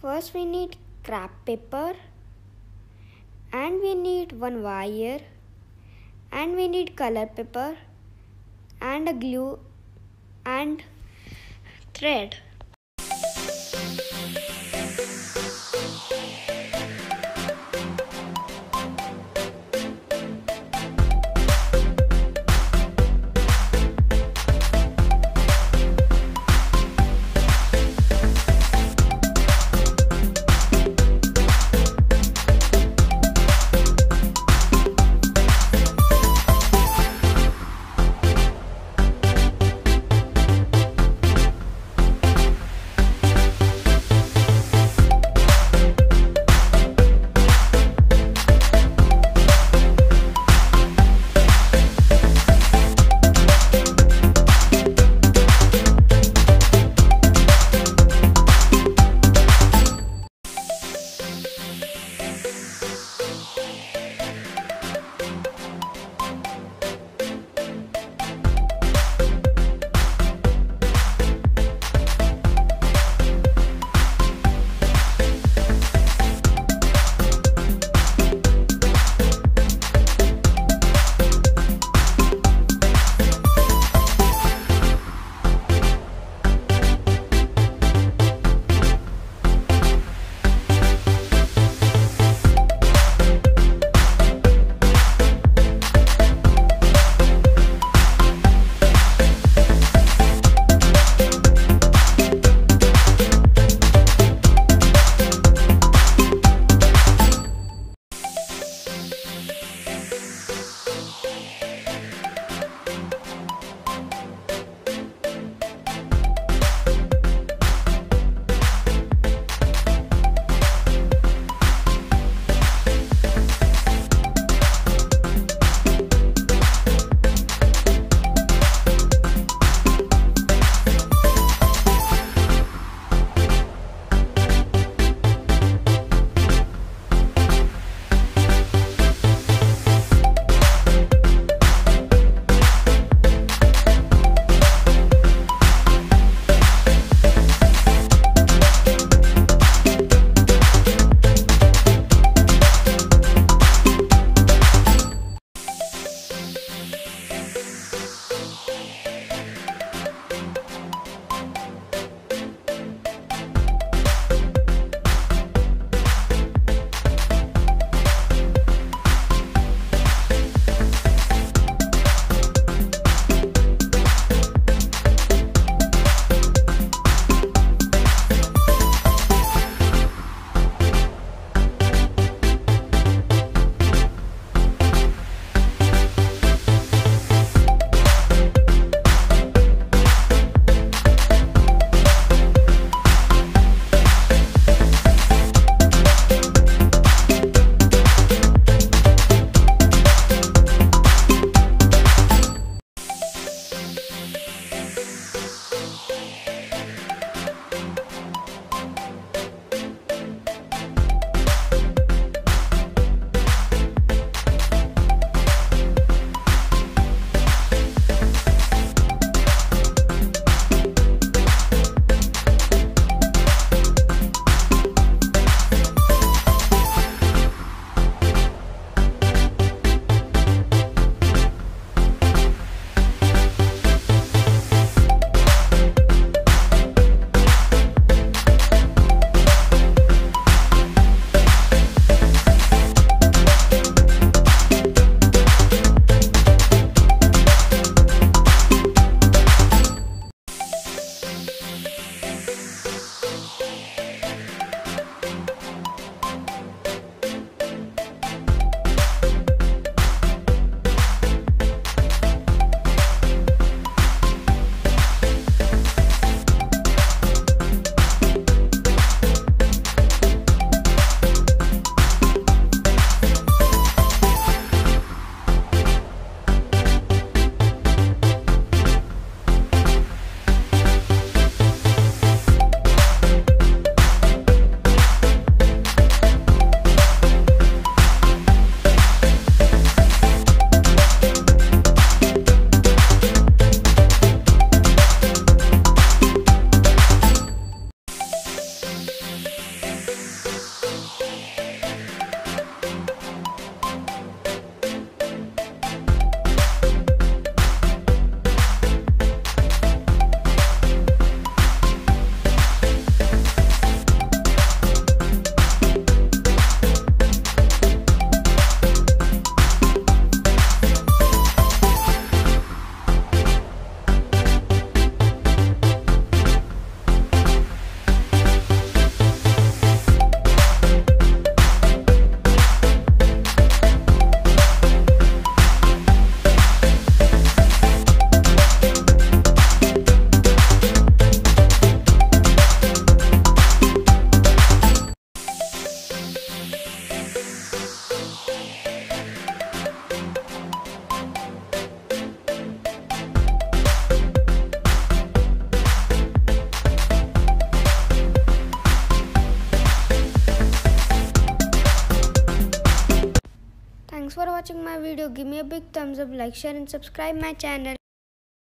First we need scrap paper and we need one wire and we need color paper and a glue and thread. Watching my video. Give me a big thumbs up, like, share and subscribe my channel.